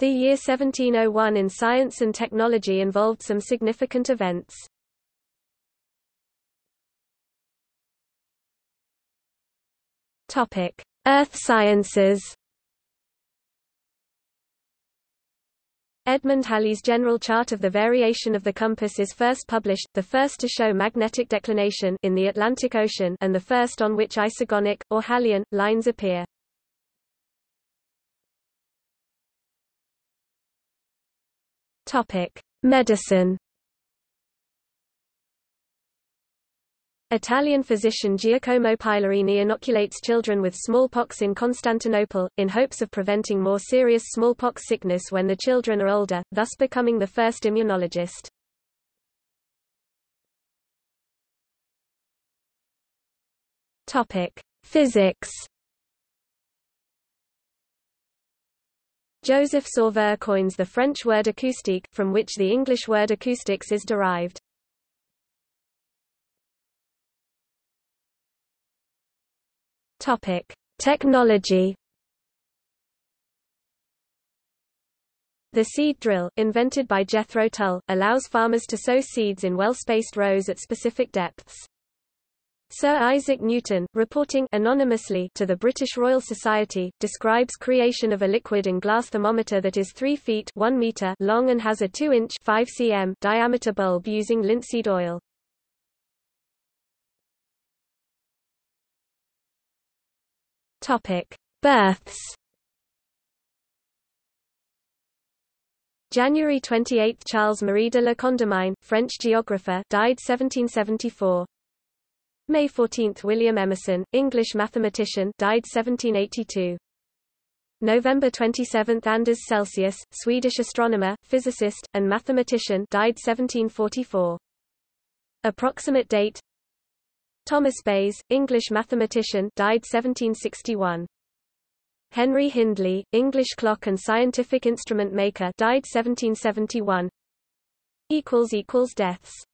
The year 1701 in science and technology involved some significant events. Topic: Earth sciences. Edmund Halley's general chart of the variation of the compass is first published, the first to show magnetic declination in the Atlantic Ocean and the first on which isogonic, or Halleyan, lines appear. Topic: Medicine. Italian physician Giacomo Pilarini inoculates children with smallpox in Constantinople, in hopes of preventing more serious smallpox sickness when the children are older, thus becoming the first immunologist. Physics Joseph Sauveur coins the French word acoustique, from which the English word acoustics is derived. Topic: Technology. The seed drill, invented by Jethro Tull, allows farmers to sow seeds in well-spaced rows at specific depths. Sir Isaac Newton, reporting anonymously to the British Royal Society, describes creation of a liquid in glass thermometer that is 3 feet 1 meter long and has a 2-inch 5 cm diameter bulb using linseed oil. Topic: Births. January 28 – Charles Marie de la Condamine, French geographer died 1774. May 14 – William Emerson, English mathematician died 1782. November 27 – Anders Celsius, Swedish astronomer, physicist, and mathematician died 1744. Approximate date Thomas Bayes, English mathematician died 1761. Henry Hindley, English clock and scientific instrument maker died 1771. Deaths